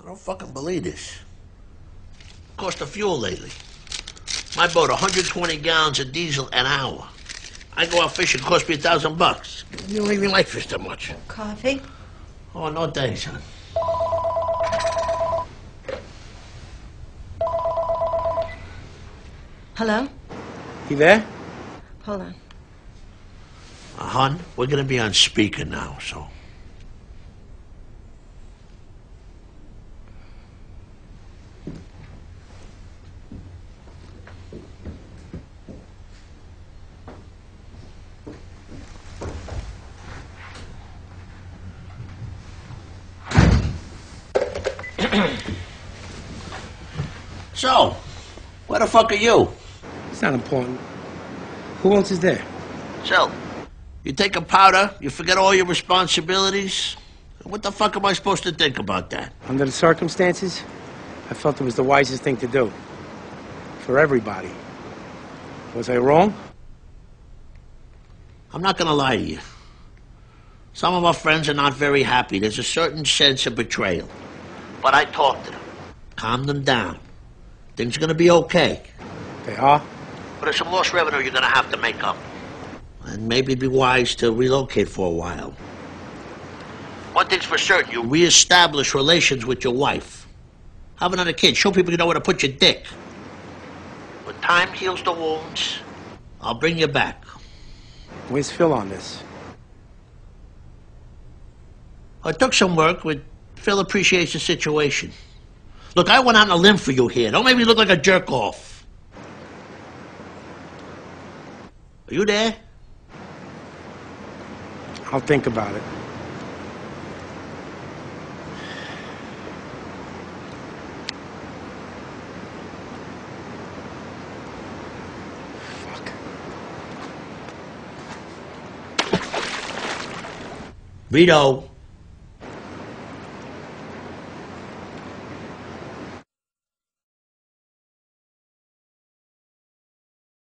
I don't fucking believe this. Cost of fuel lately. My boat, 120 gallons of diesel an hour. I go out fishing, cost me a thousand bucks. You don't even like fish that much. Coffee? Oh, no thanks, son. Hello? You there? Hold on. Uh, hon, we're gonna be on speaker now, so. so, where the fuck are you? It's not important. Who else is there? So, you take a powder, you forget all your responsibilities. What the fuck am I supposed to think about that? Under the circumstances, I felt it was the wisest thing to do. For everybody. Was I wrong? I'm not gonna lie to you. Some of our friends are not very happy. There's a certain sense of betrayal. But I talked to them, Calm them down. Things are gonna be okay. They are? But there's some lost revenue you're gonna have to make up. And maybe it'd be wise to relocate for a while. One thing's for certain, you reestablish relations with your wife. Have another kid. Show people you know where to put your dick. When time heals the wounds, I'll bring you back. Where's Phil on this? I took some work with Phil appreciates the situation. Look, I went out on a limb for you here. Don't make me look like a jerk off. Are you there? I'll think about it. Fuck. Vito,